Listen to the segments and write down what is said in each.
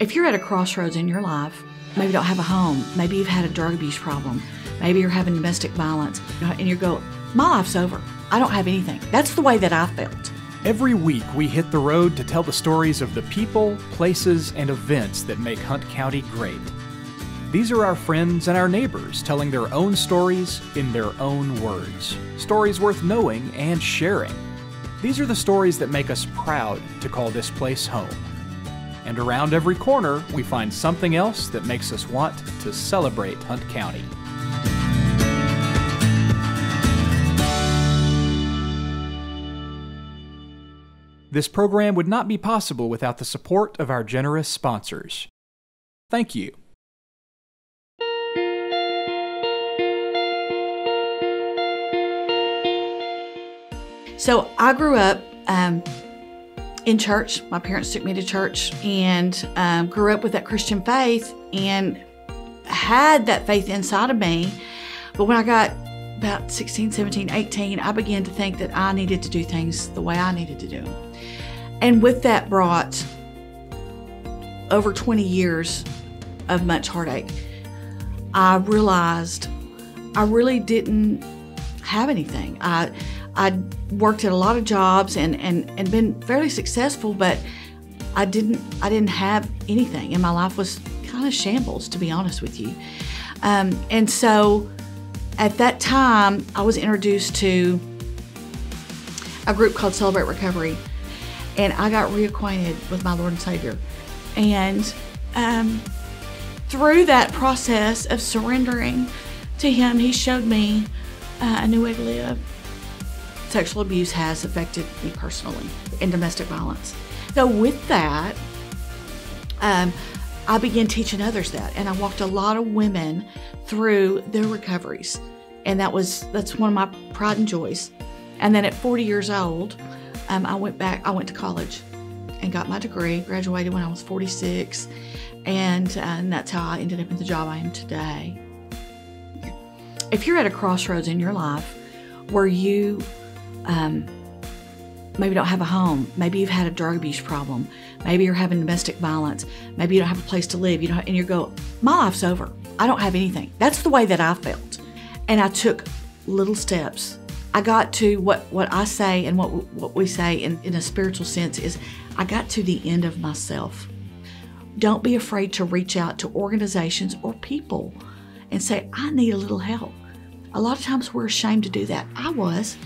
If you're at a crossroads in your life, maybe don't have a home, maybe you've had a drug abuse problem, maybe you're having domestic violence, and you go, my life's over. I don't have anything. That's the way that I felt. Every week, we hit the road to tell the stories of the people, places, and events that make Hunt County great. These are our friends and our neighbors telling their own stories in their own words. Stories worth knowing and sharing. These are the stories that make us proud to call this place home. And around every corner, we find something else that makes us want to celebrate Hunt County. This program would not be possible without the support of our generous sponsors. Thank you. So I grew up um, in church. My parents took me to church and um, grew up with that Christian faith and had that faith inside of me. But when I got about 16, 17, 18, I began to think that I needed to do things the way I needed to do them. And with that brought over 20 years of much heartache. I realized I really didn't have anything. I I worked at a lot of jobs and, and, and been fairly successful, but I didn't I didn't have anything, and my life was kind of shambles, to be honest with you. Um, and so, at that time, I was introduced to a group called Celebrate Recovery, and I got reacquainted with my Lord and Savior. And um, through that process of surrendering to Him, He showed me uh, a new way to live. Sexual abuse has affected me personally and domestic violence. So, with that, um, I began teaching others that, and I walked a lot of women through their recoveries, and that was that's one of my pride and joys. And then at 40 years old, um, I went back, I went to college and got my degree, graduated when I was 46, and, uh, and that's how I ended up in the job I am today. If you're at a crossroads in your life where you um, maybe don't have a home, maybe you've had a drug abuse problem, maybe you're having domestic violence, maybe you don't have a place to live, you don't, and you go, my life's over. I don't have anything. That's the way that I felt. And I took little steps I got to what, what I say and what, what we say in, in a spiritual sense is I got to the end of myself. Don't be afraid to reach out to organizations or people and say, I need a little help. A lot of times we're ashamed to do that. I was.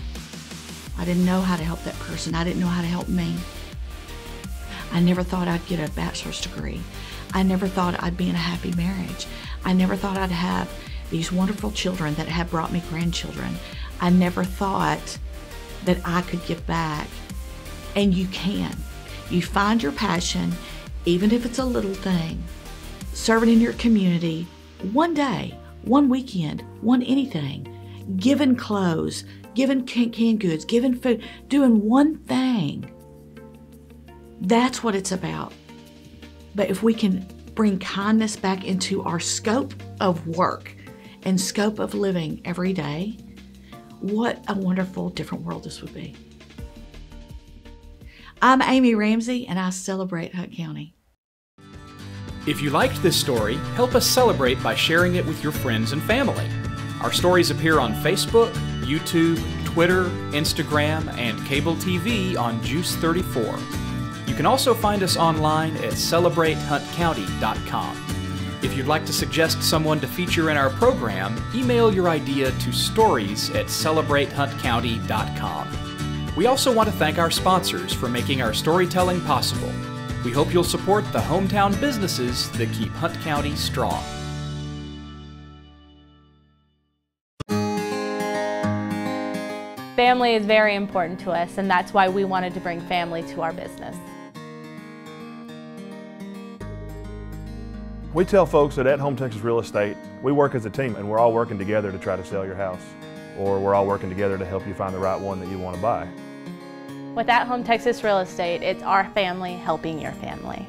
I didn't know how to help that person, I didn't know how to help me. I never thought I'd get a bachelor's degree. I never thought I'd be in a happy marriage. I never thought I'd have these wonderful children that have brought me grandchildren. I never thought that I could give back. And you can. You find your passion, even if it's a little thing, serving in your community one day, one weekend, one anything, giving clothes, giving canned goods, giving food, doing one thing. That's what it's about. But if we can bring kindness back into our scope of work and scope of living every day, what a wonderful, different world this would be. I'm Amy Ramsey, and I celebrate Hunt County. If you liked this story, help us celebrate by sharing it with your friends and family. Our stories appear on Facebook, YouTube, Twitter, Instagram, and cable TV on Juice 34. You can also find us online at celebratehuntcounty.com. If you'd like to suggest someone to feature in our program, email your idea to stories at celebratehuntcounty.com. We also want to thank our sponsors for making our storytelling possible. We hope you'll support the hometown businesses that keep Hunt County strong. Family is very important to us, and that's why we wanted to bring family to our business. We tell folks that at Home Texas Real Estate, we work as a team and we're all working together to try to sell your house or we're all working together to help you find the right one that you want to buy. With At Home Texas Real Estate, it's our family helping your family.